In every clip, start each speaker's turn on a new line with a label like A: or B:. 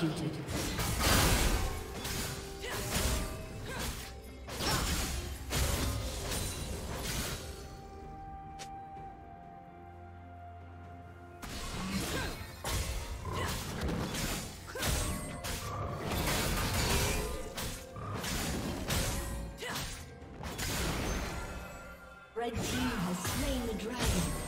A: Executed. Red team has slain the dragon.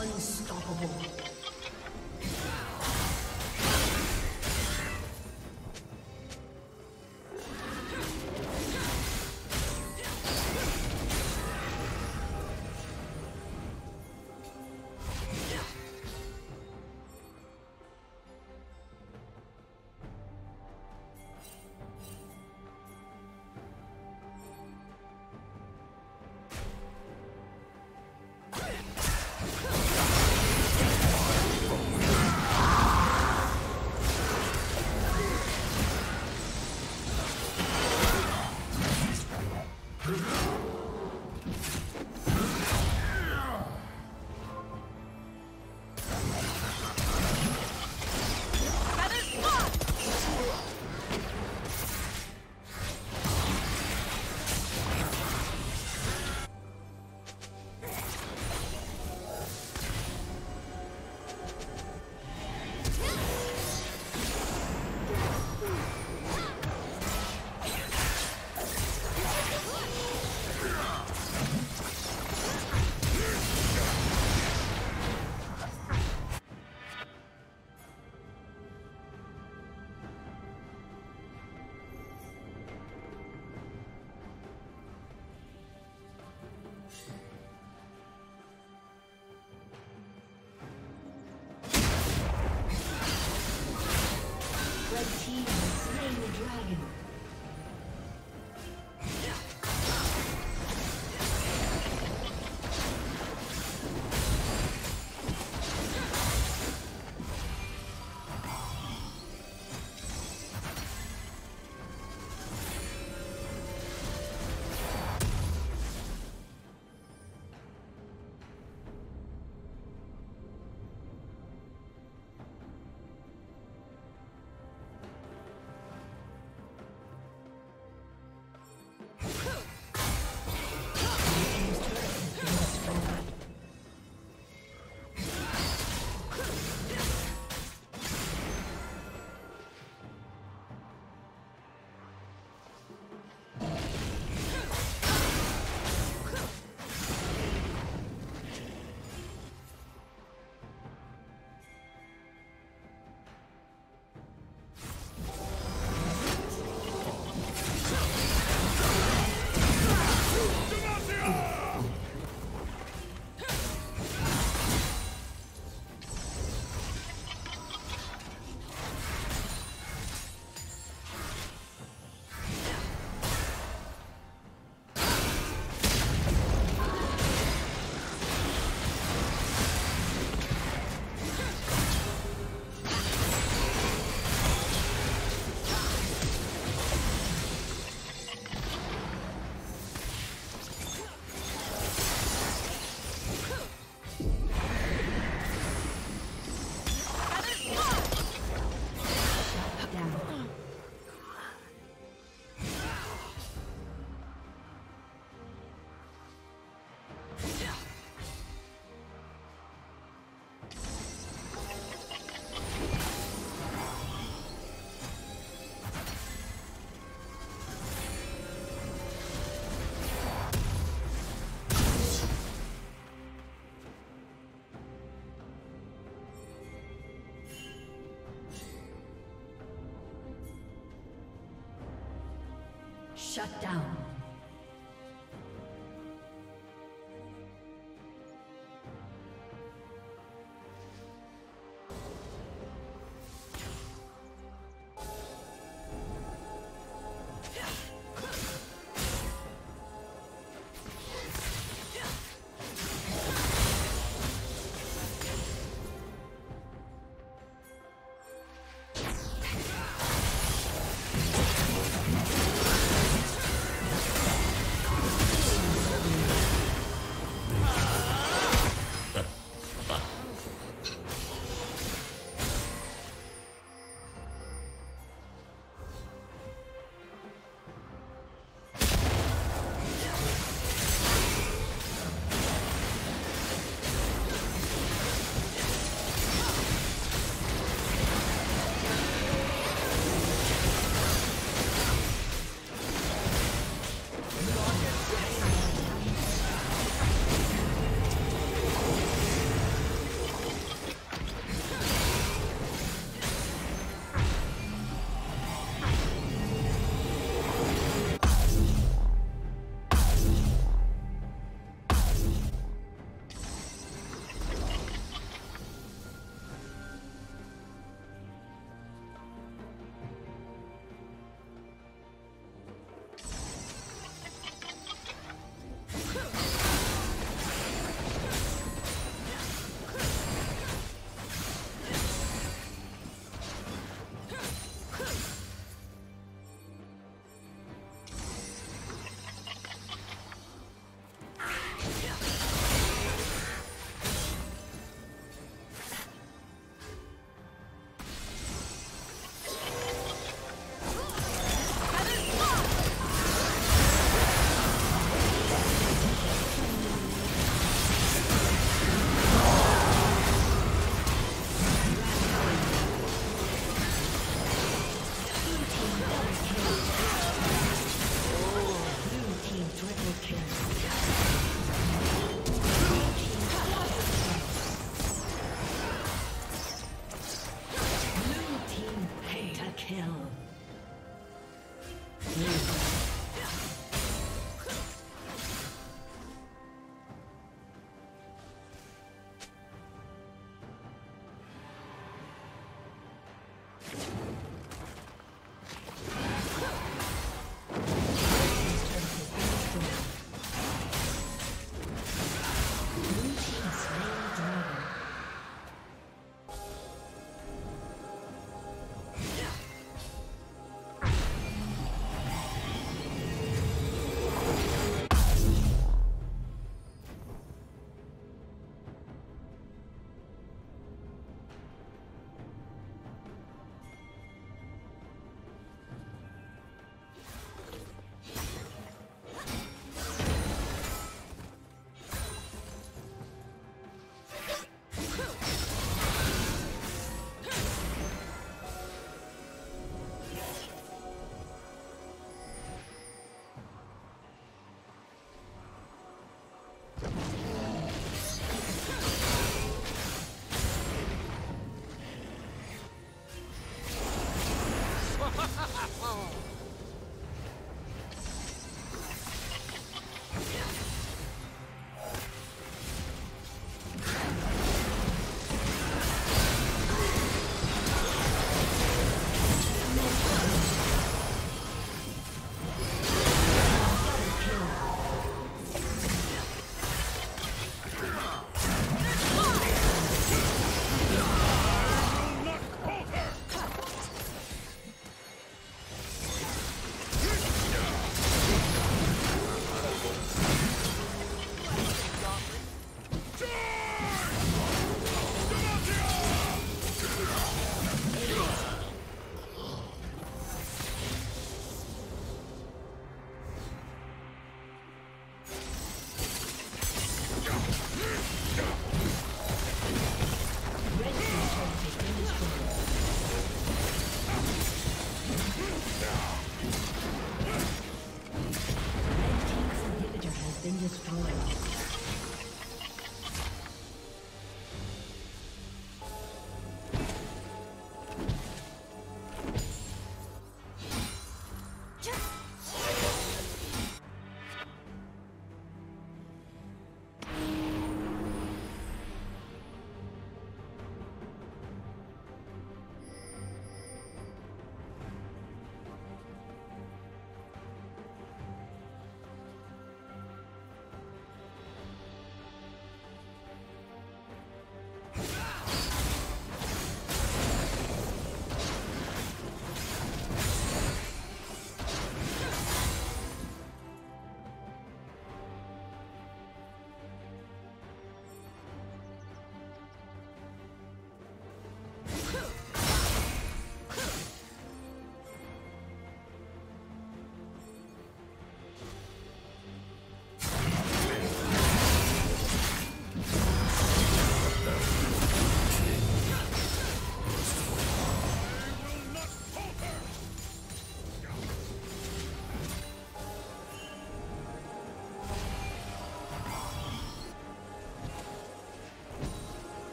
A: Unstoppable. Shut down.